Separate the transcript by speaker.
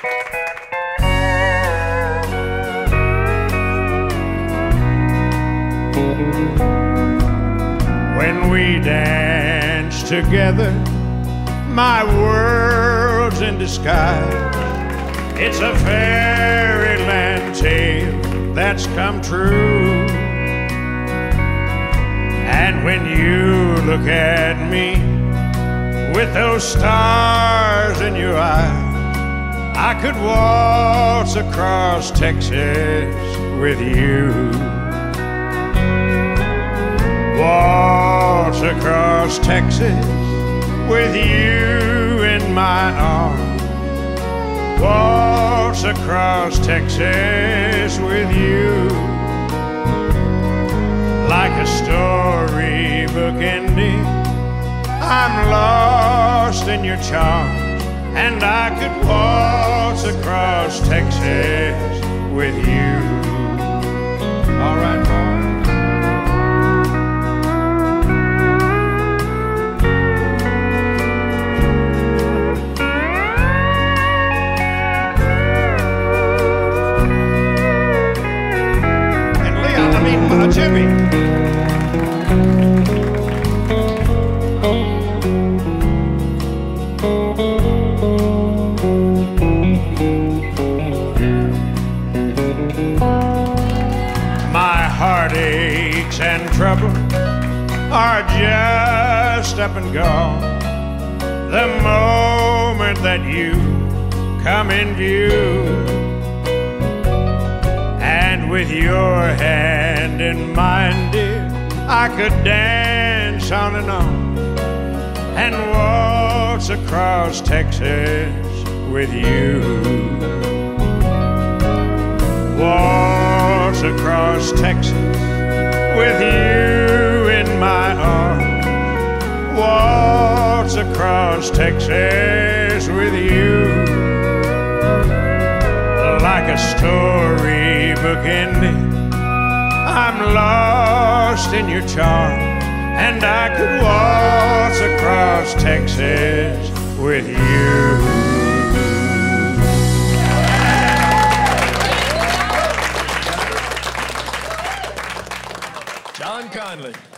Speaker 1: When we dance together, my world's in disguise. It's a fairyland tale that's come true. And when you look at me with those stars in your eyes, I could waltz across Texas with you. Waltz across Texas with you in my arms. Waltz across Texas with you like a storybook ending. I'm lost in your charms, and I could waltz across Texas with you. All right, boy. And Leon, I mean, Jimmy. Trouble are just up and gone. The moment that you come in view, and with your hand in mine, dear, I could dance on and on and waltz across Texas with you. Waltz across Texas with you in my arms. Waltz across Texas with you like a storybook ending. I'm lost in your charm, and I could waltz across Texas with you.
Speaker 2: John Conlee.